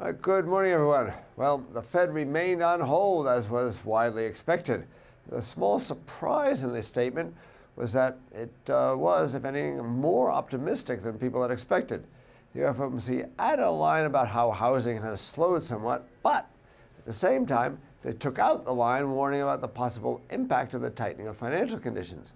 Uh, good morning, everyone. Well, the Fed remained on hold as was widely expected. The small surprise in this statement was that it uh, was, if anything, more optimistic than people had expected. The FOMC added a line about how housing has slowed somewhat, but at the same time, they took out the line warning about the possible impact of the tightening of financial conditions.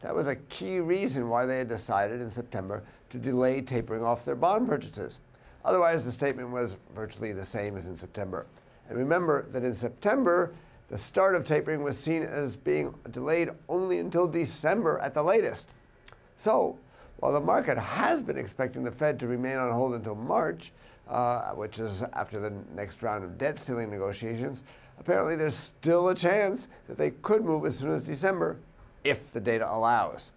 That was a key reason why they had decided in September to delay tapering off their bond purchases. Otherwise, the statement was virtually the same as in September. And remember that in September, the start of tapering was seen as being delayed only until December at the latest. So, while the market has been expecting the Fed to remain on hold until March, uh, which is after the next round of debt ceiling negotiations, apparently there's still a chance that they could move as soon as December if the data allows.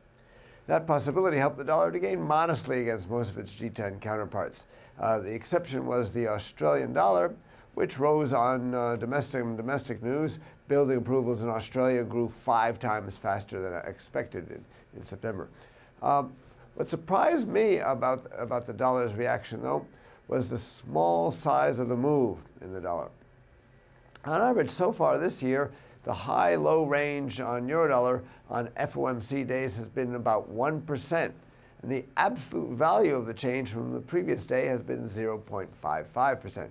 That possibility helped the dollar to gain modestly against most of its G10 counterparts. Uh, the exception was the Australian dollar, which rose on uh, domestic domestic news. Building approvals in Australia grew five times faster than expected in, in September. Um, what surprised me about, about the dollar's reaction, though, was the small size of the move in the dollar. On average, so far this year, the high low range on eurodollar on FOMC days has been about 1%, and the absolute value of the change from the previous day has been 0.55%.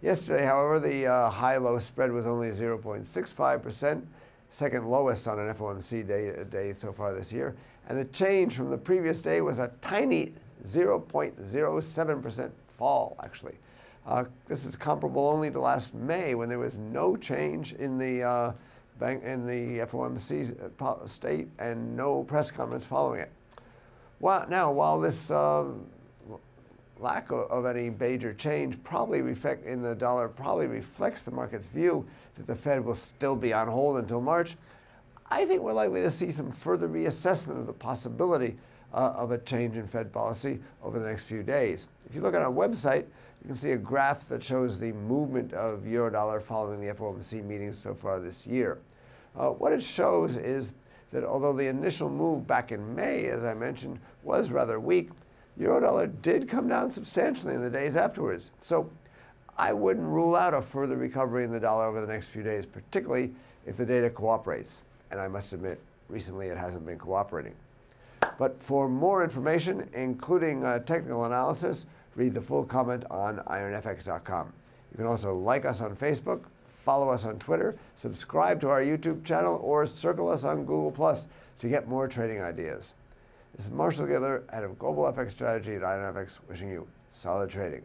Yesterday, however, the uh, high low spread was only 0.65%, second lowest on an FOMC day, day so far this year, and the change from the previous day was a tiny 0.07% fall, actually. Uh, this is comparable only to last May when there was no change in the uh, bank in the FOMC uh, state and no press conference following it. Well, now while this um, lack of, of, any major change probably reflect in the dollar probably reflects the market's view that the Fed will still be on hold until March. I think we're likely to see some further reassessment of the possibility uh, of a change in Fed policy over the next few days. If you look at our website, you can see a graph that shows the movement of eurodollar following the FOMC meetings so far this year. Uh, what it shows is that although the initial move back in May, as I mentioned, was rather weak, eurodollar did come down substantially in the days afterwards. So I wouldn't rule out a further recovery in the dollar over the next few days, particularly if the data cooperates. And I must admit, recently it hasn't been cooperating. But for more information, including uh, technical analysis, read the full comment on ironfx.com. You can also like us on Facebook, follow us on Twitter, subscribe to our YouTube channel, or circle us on Google Plus to get more trading ideas. This is Marshall Gittler, head of Global FX Strategy at IronFX, wishing you solid trading.